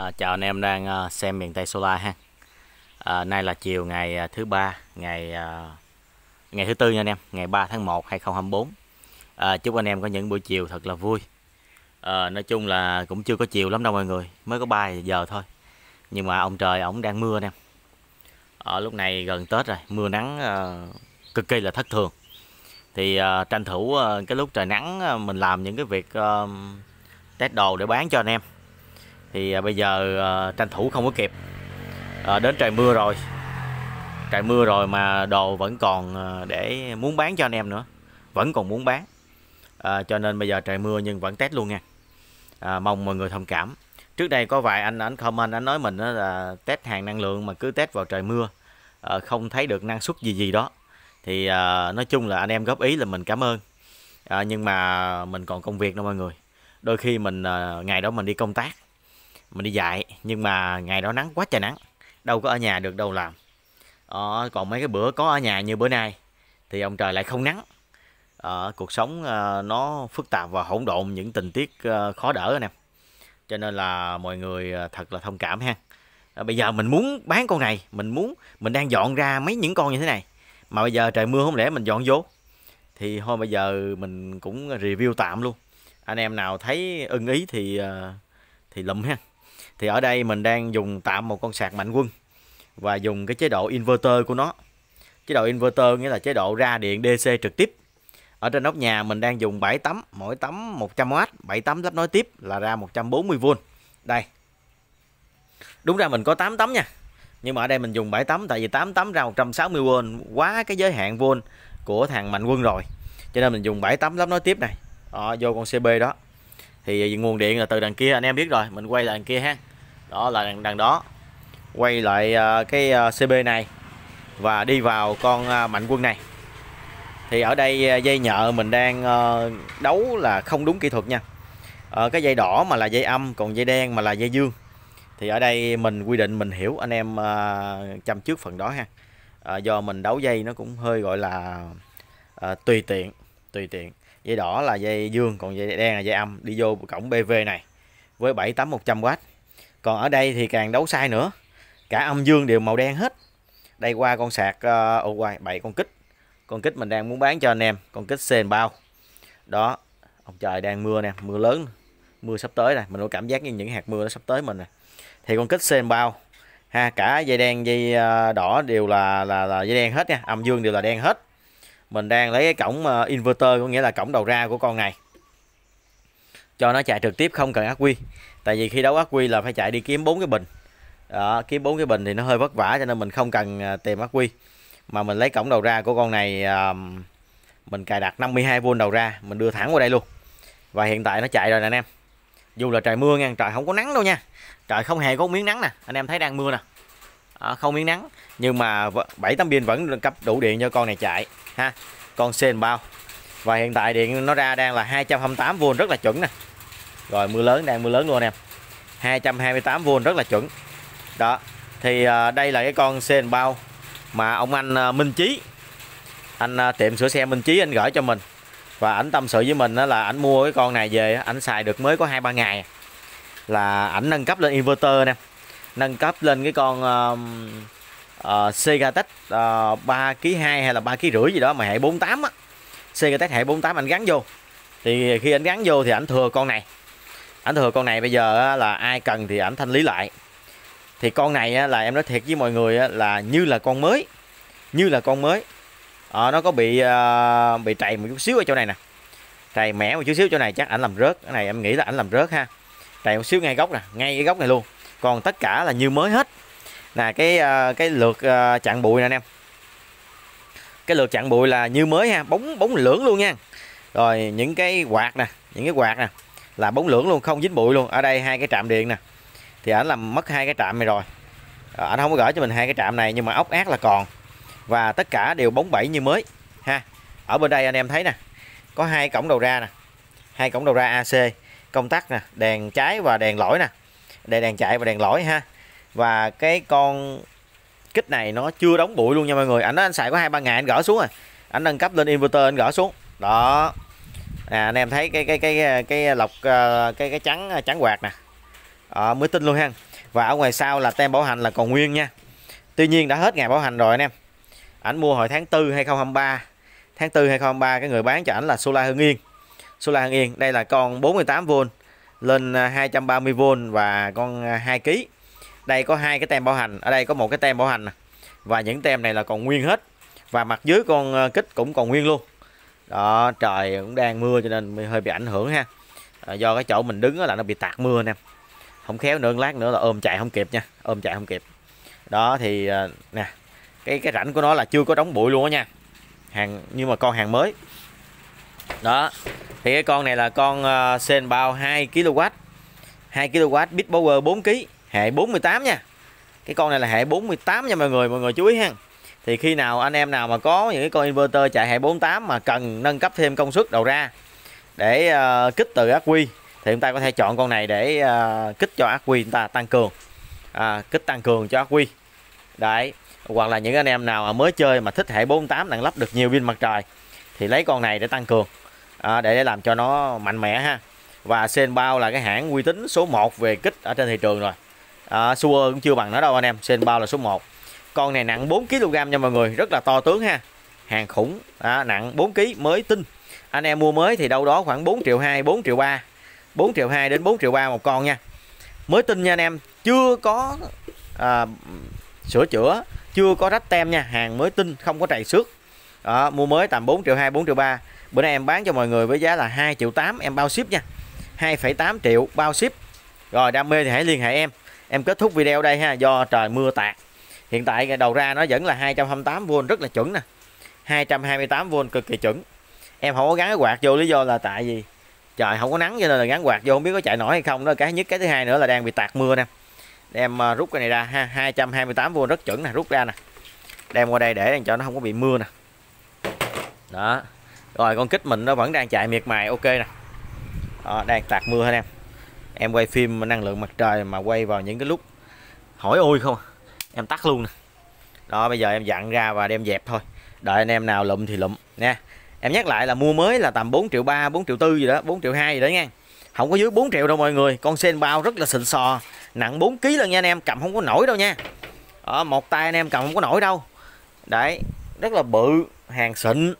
À, chào anh em đang à, xem miền Tây Solar ha. À, nay là chiều ngày à, thứ ba, ngày à, ngày thứ tư nha anh em, ngày 3 tháng 1 2024. À, chúc anh em có những buổi chiều thật là vui. À, nói chung là cũng chưa có chiều lắm đâu mọi người, mới có 3 giờ thôi. Nhưng mà ông trời ổng đang mưa anh em. Ở lúc này gần Tết rồi, mưa nắng à, cực kỳ là thất thường. Thì à, tranh thủ à, cái lúc trời nắng à, mình làm những cái việc à, test đồ để bán cho anh em thì à, bây giờ à, tranh thủ không có kịp. À, đến trời mưa rồi. Trời mưa rồi mà đồ vẫn còn à, để muốn bán cho anh em nữa. Vẫn còn muốn bán. À, cho nên bây giờ trời mưa nhưng vẫn test luôn nha. À, mong mọi người thông cảm. Trước đây có vài anh anh comment anh nói mình đó là test hàng năng lượng mà cứ test vào trời mưa à, không thấy được năng suất gì gì đó. Thì à, nói chung là anh em góp ý là mình cảm ơn. À, nhưng mà mình còn công việc đâu mọi người. Đôi khi mình à, ngày đó mình đi công tác mình đi dạy nhưng mà ngày đó nắng quá trời nắng đâu có ở nhà được đâu làm. Ờ, còn mấy cái bữa có ở nhà như bữa nay thì ông trời lại không nắng. Ờ, cuộc sống uh, nó phức tạp và hỗn độn những tình tiết uh, khó đỡ anh em cho nên là mọi người ờ, thật là thông cảm ha. À, bây giờ mình muốn bán con này mình muốn mình đang dọn ra mấy những con như thế này. Mà bây giờ trời mưa không lẽ mình dọn vô? Thì thôi bây giờ mình cũng review tạm luôn. Anh em nào thấy ưng ý thì thì lụm ha thì ở đây mình đang dùng tạm một con sạc mạnh quân và dùng cái chế độ inverter của nó. Chế độ inverter nghĩa là chế độ ra điện DC trực tiếp. Ở trên nóc nhà mình đang dùng 7 tấm mỗi tấm 100W 7 tấm lắp nối tiếp là ra 140V đây. Đúng ra mình có 8 tấm nha nhưng mà ở đây mình dùng 7 tấm tại vì 8 tấm ra 160V quá cái giới hạn V của thằng mạnh quân rồi. Cho nên mình dùng 7 tấm lắp nối tiếp này. Đó, vô con CB đó. Thì nguồn điện là từ đằng kia anh em biết rồi mình quay lại đằng kia ha đó là đằng, đằng đó. Quay lại uh, cái à, uh, CB này và đi vào con uh, mạnh quân này. Thì ở đây uh, dây nhợ mình đang uh, đấu là không đúng kỹ thuật nha. Uh, cái dây đỏ mà là dây âm còn dây đen mà là dây dương. Thì ở đây mình quy định mình hiểu anh em uh, chăm trước phần đó ha. Uh, do mình đấu dây nó cũng hơi gọi là uh, tùy tiện tùy tiện. Dây đỏ là dây dương còn dây đen là dây âm. Đi vô cổng BV này với 7 8 100W còn ở đây thì càng đấu sai nữa. Cả âm dương đều màu đen hết. Đây qua con sạc uh, ô quay bảy con kích. Con kích mình đang muốn bán cho anh em. Con kích sền bao. Đó ông trời đang mưa nè mưa lớn. Mưa sắp tới này mình có cảm giác như những hạt mưa nó sắp tới mình nè. Thì con kích sền bao. Ha cả dây đen dây ờ, đỏ đều là là là dây đen hết nha. Âm dương đều là đen hết. Mình đang lấy cái cổng ờ, inverter có nghĩa là cổng đầu ra của con này. Cho nó chạy trực tiếp không cần ắc quy tại vì khi đấu ác quy là phải chạy đi kiếm bốn cái bình. Đó, kiếm bốn cái bình thì nó hơi vất vả cho nên mình không cần à, tìm ác quy. Mà mình lấy cổng đầu ra của con này à, mình cài đặt 52V đầu ra mình đưa thẳng qua đây luôn. Và hiện tại nó chạy rồi nè anh em. Dù là trời mưa nha trời không có nắng đâu nha. Trời không hề có miếng nắng nè. Anh em thấy đang mưa nè. À, không miếng nắng. Nhưng mà 7 tấm pin vẫn cấp đủ điện cho con này chạy ha. Con sen bao và hiện tại điện nó ra đang là 228V rất là chuẩn nè rồi mưa lớn đang mưa lớn luôn em 228V rất là chuẩn. Đó thì à, đây là cái con sen bao mà ông anh à, Minh Chí. Anh à, tiệm sửa xe Minh Chí anh gửi cho mình. Và ảnh tâm sự với mình đó là ảnh mua cái con này về ảnh xài được mới có hai ba ngày. Là ảnh nâng cấp lên inverter nè nâng cấp lên cái con uh, uh, Segatech uh, 3 kg 2 hay là 3 kg rưỡi gì đó mà hệ 48 á. Segatech hệ 48 anh gắn vô. Thì khi anh gắn vô thì ảnh thừa con này ảnh thừa con này bây giờ là ai cần thì ảnh thanh lý lại. Thì con này là em nói thiệt với mọi người là như là con mới như là con mới. À, nó có bị uh, bị trầy một chút xíu ở chỗ này nè. Trầy mẻ một chút xíu chỗ này chắc ảnh làm rớt. Cái này em nghĩ là ảnh làm rớt ha. Trầy một xíu ngay góc nè ngay cái góc này luôn. Còn tất cả là như mới hết. Là cái uh, cái lượt uh, chặn bụi nè anh em. Cái lượt chặn bụi là như mới ha bóng bóng lưỡng luôn nha. Rồi những cái quạt nè những cái quạt nè là bóng lưỡng luôn không dính bụi luôn. Ở đây hai cái trạm điện nè. Thì ảnh làm mất hai cái trạm này rồi. À, ảnh không có gửi cho mình hai cái trạm này nhưng mà ốc ác là còn. Và tất cả đều bóng bẩy như mới ha. Ở bên đây anh em thấy nè có hai cổng đầu ra nè hai cổng đầu ra AC công tắc nè đèn trái và đèn lỗi nè. Đây đèn chạy và đèn lỗi ha. Và cái con kích này nó chưa đóng bụi luôn nha mọi người. Ảnh nói anh xài có hai ba ngày anh gỡ xuống à. rồi anh nâng cấp lên inverter anh gỡ xuống. Đó à, anh em thấy cái cái cái cái lọc ờ, cái cái trắng ờ, trắng quạt nè. À, mới tin luôn ha. Và ở ngoài sau là tem bảo hành là còn nguyên nha. Tuy nhiên đã hết ngày bảo hành rồi anh em. Ảnh mua hồi tháng 4 2023 tháng 4 2023 cái người bán cho ảnh là Solar Hưng Yên. Solar Hưng Yên đây là con 48V lên 230V và con 2 kg đây có hai cái tem bảo hành ở đây có một cái tem bảo hành và những tem này là còn nguyên hết. Và mặt dưới con kích cũng còn nguyên luôn đó trời cũng đang mưa cho nên hơi bị ảnh hưởng ha. À, do cái chỗ mình đứng là nó bị tạt mưa nè. Không khéo nữa lát nữa là ôm chạy không kịp nha ôm chạy không kịp. Đó thì à, nè cái cái rãnh của nó là chưa có đóng bụi luôn á nha. Hàng nhưng mà con hàng mới. Đó thì cái con này là con uh, sen bao 2 kW 2 kW bit power 4 kg hệ 48 nha. Cái con này là hệ 48 nha mọi người mọi người chú ý ha thì khi nào anh em nào mà có những cái con inverter chạy hệ 48 mà cần nâng cấp thêm công suất đầu ra để uh, kích từ ác quy thì chúng ta có thể chọn con này để uh, kích cho ác quy chúng ta tăng cường. À, kích tăng cường cho ác quy. Đấy hoặc là những anh em nào mà mới chơi mà thích hệ 48 đang lắp được nhiều pin mặt trời thì lấy con này để tăng cường. À, để làm cho nó mạnh mẽ ha. Và sen bao là cái hãng uy tín số 1 về kích ở trên thị trường rồi. À, Suer cũng chưa bằng nó đâu anh em sen bao là số 1 con này nặng 4 kg nha mọi người rất là to tướng ha. Hàng khủng à, nặng 4 kg mới tinh. Anh em mua mới thì đâu đó khoảng 4 triệu 2 4 triệu 3 4 triệu 2 đến 4 triệu 3 một con nha. Mới tinh nha anh em chưa có à, sửa chữa chưa có rách tem nha. Hàng mới tinh không có trầy xước. Đó, mua mới tầm 4 triệu 2 4 triệu 3 bữa nay em bán cho mọi người với giá là 2 triệu 8 em bao ship nha. 2,8 triệu bao ship. Rồi đam mê thì hãy liên hệ em. Em kết thúc video đây ha do trời mưa tạt hiện tại đầu ra nó vẫn là 228V rất là chuẩn nè. 228V cực kỳ chuẩn. Em không có gắn cái quạt vô lý do là tại vì trời không có nắng cho nên là gắn quạt vô không biết có chạy nổi hay không đó cái nhất cái thứ hai nữa là đang bị tạt mưa nè. Đem à, rút cái này ra ha 228V rất chuẩn nè rút ra nè. Đem qua đây để cho nó không có bị mưa nè. Đó. Rồi con kích mình nó vẫn đang chạy miệt mài ok nè. Đó, đang tạt mưa hết em? Em quay phim năng lượng mặt trời mà quay vào những cái lúc hỏi ôi không à em tắt luôn nè. Đó, bây giờ em dặn ra và đem dẹp thôi. Đợi anh em nào lụm thì lụm, nha. Em nhắc lại là mua mới là tầm 4 triệu 3 4 triệu 4 gì đó 4 triệu 2 gì đó nha. Không có dưới 4 triệu đâu mọi người. Con sen bao rất là xịn sò. Nặng 4 kg luôn nha anh em, cầm không có nổi đâu nha. Ở một tay anh em cầm không có nổi đâu. Đấy, rất là bự, hàng xịn.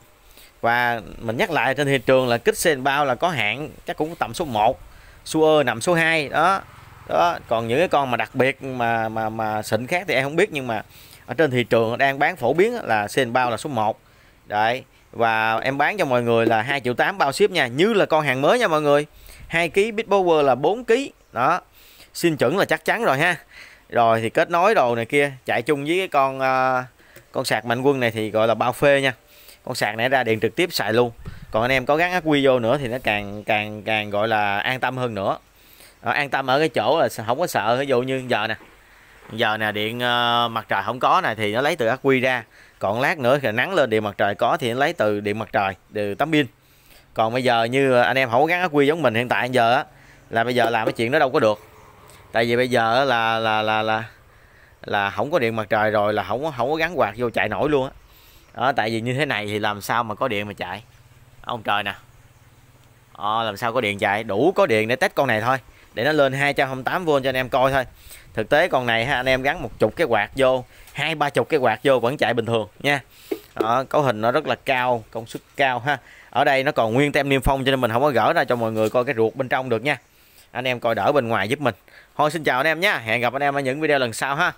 Và mình nhắc lại trên thị trường là kích sen bao là có hạn, chắc cũng tầm số 1 Suer nằm số 2 đó đó còn những cái con mà đặc biệt mà mà mà xịn khác thì em không biết nhưng mà ở trên thị trường đang bán phổ biến là sen bao là số 1 đấy và em bán cho mọi người là 2 triệu 8 bao ship nha như là con hàng mới nha mọi người. 2 kg Bitpower là 4 kg đó xin chuẩn là chắc chắn rồi ha. Rồi thì kết nối đồ này kia chạy chung với cái con uh, con sạc mạnh quân này thì gọi là bao phê nha. Con sạc này ra điện trực tiếp xài luôn. Còn anh em có gắn ắc quy vô nữa thì nó càng càng càng gọi là an tâm hơn nữa. Rồi, an tâm ở cái chỗ là không có sợ ví dụ như giờ nè. Giờ nè điện uh, mặt trời không có này thì nó lấy từ ắc quy ra. Còn lát nữa thì nắng lên điện mặt trời có thì nó lấy từ điện mặt trời từ tấm pin. Còn bây giờ như anh em không có gắn ắc quy giống mình hiện tại giờ á là bây giờ làm cái chuyện đó đâu có được. Tại vì bây giờ là là là là là không có điện mặt trời rồi là không có không có gắn quạt vô chạy nổi luôn á. Đó tại vì như thế này thì làm sao mà có điện mà chạy? Ông trời nè. À, làm sao có điện chạy? Đủ có điện để test con này thôi để nó lên 228V cho anh em coi thôi. Thực tế con này ha anh em gắn một chục cái quạt vô hai ba chục cái quạt vô vẫn chạy bình thường nha. Đó, cấu hình nó rất là cao công suất cao ha. Ở đây nó còn nguyên tem niêm phong cho nên mình không có gỡ ra cho mọi người coi cái ruột bên trong được nha. Anh em coi đỡ bên ngoài giúp mình. Thôi xin chào anh em nhé hẹn gặp anh em ở những video lần sau ha.